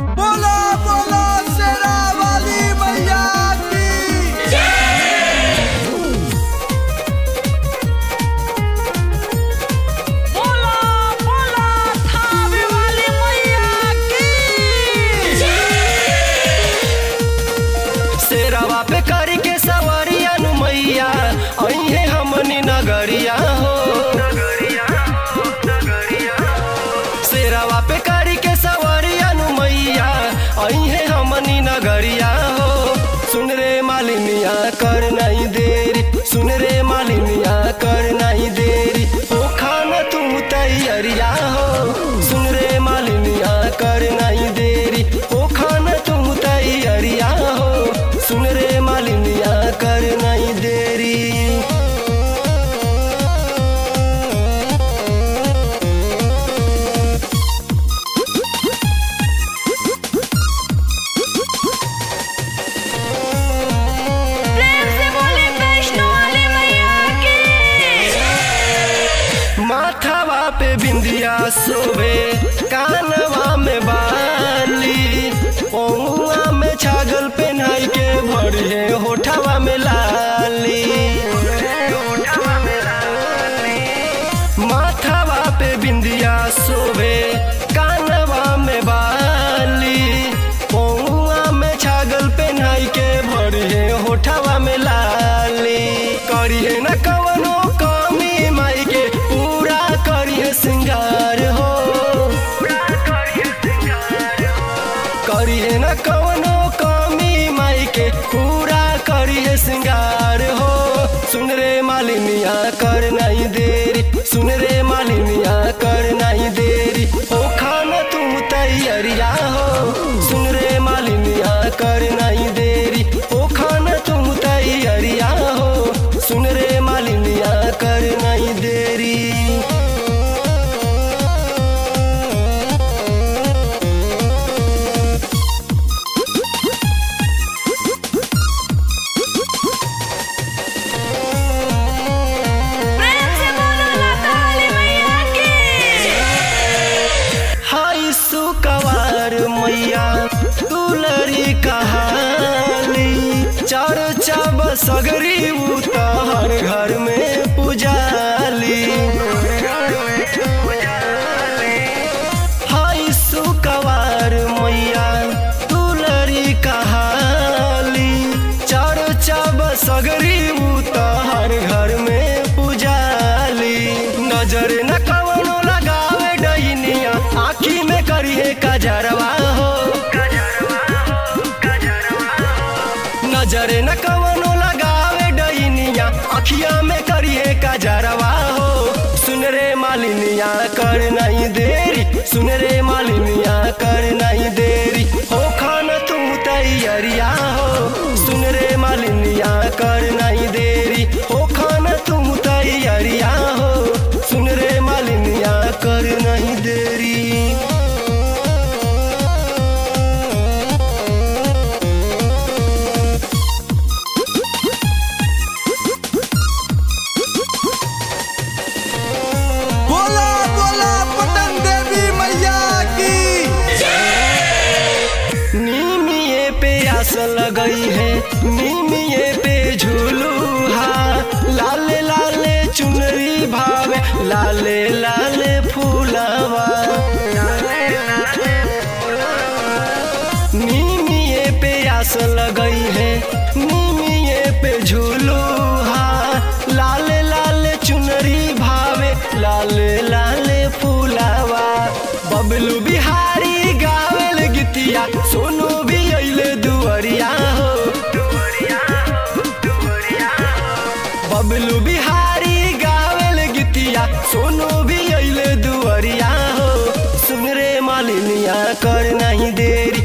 बोलो कर नहीं पे बिंदिया सोवे, कानवा में बाली। पौआ में छागल पहनाई के भरे होठावा में लाली। सुन रे चर्चा उठा उतार, घर में पुजाली हाय सुकवार मैया तुलरी कहाली। चार चाब सगरी उठा उतार, घर में मालिनिया कर नहीं देरी। सुन रे मालिनिया कर नहीं देरी। हो खाना तू तैयारिया हो। सुन रे मालिनिया कर नहीं देरी। पे लगई है। नीमिये पे झूलूहा लाले लाले चुनरी भावे। लाले लाले फूलवा। नीमिये पे आस लगई है। नीमिये पे झूलूहा लाले लाले चुनरी भावे। लाले लाले फूलवा। बबलू बिहारी गावल गीतिया। सोनू भी अइले बबलू बिहारी, गावल गीतिया, सोनू भी अल दुअरिया हो। सुन रे मालिनिया, कर नहीं देरी।